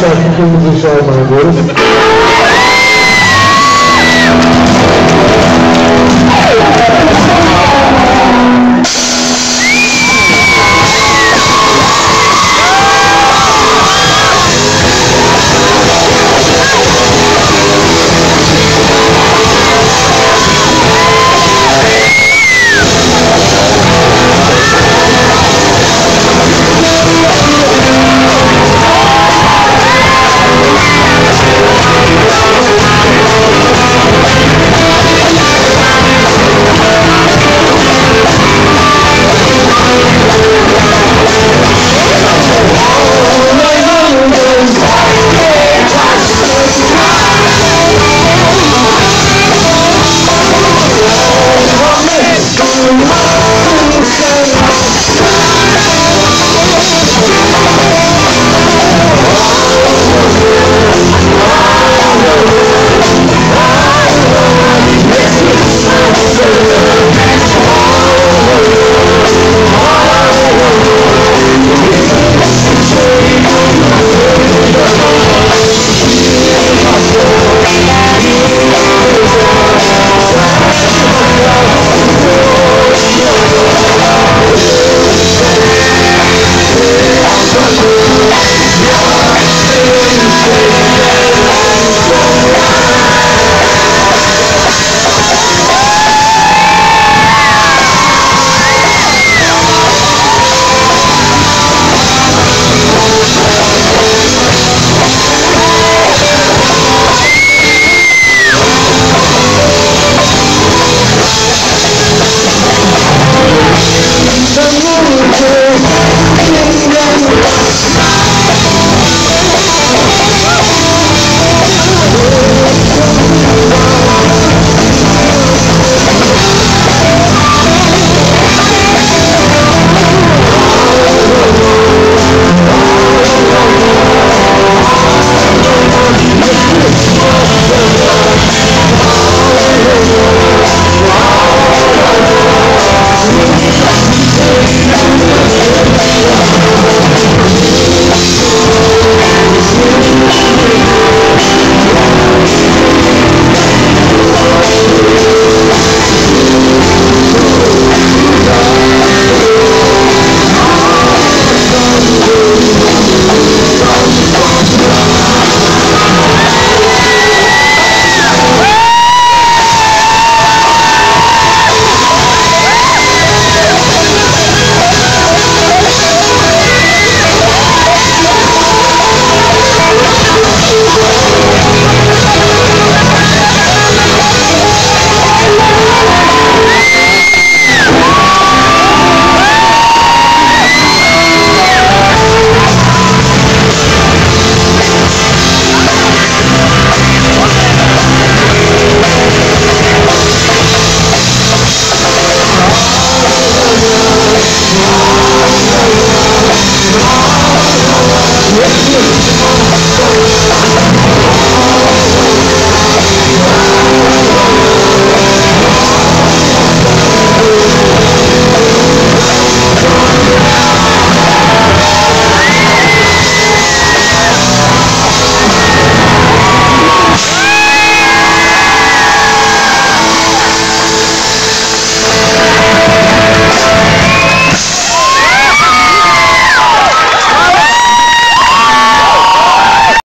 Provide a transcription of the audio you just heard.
sacrifices all my worth.